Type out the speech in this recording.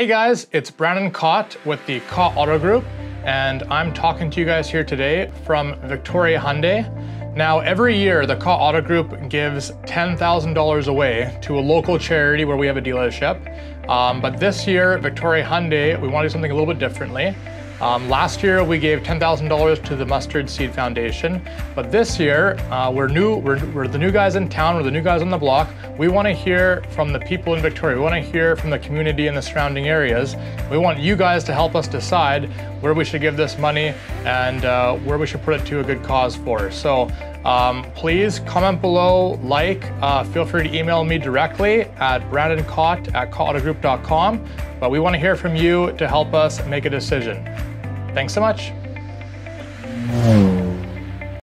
Hey guys, it's Brandon Kot with the Kot Auto Group, and I'm talking to you guys here today from Victoria Hyundai. Now, every year, the Kot Auto Group gives $10,000 away to a local charity where we have a dealership. Um, but this year, Victoria Hyundai, we want to do something a little bit differently. Um, last year we gave $10,000 to the Mustard Seed Foundation, but this year uh, we're new. We're, we're the new guys in town. We're the new guys on the block. We want to hear from the people in Victoria. We want to hear from the community in the surrounding areas. We want you guys to help us decide where we should give this money and uh, where we should put it to a good cause for. So um, please comment below, like, uh, feel free to email me directly at brandonkot at kotautogroup.com. But we want to hear from you to help us make a decision. Thanks so much.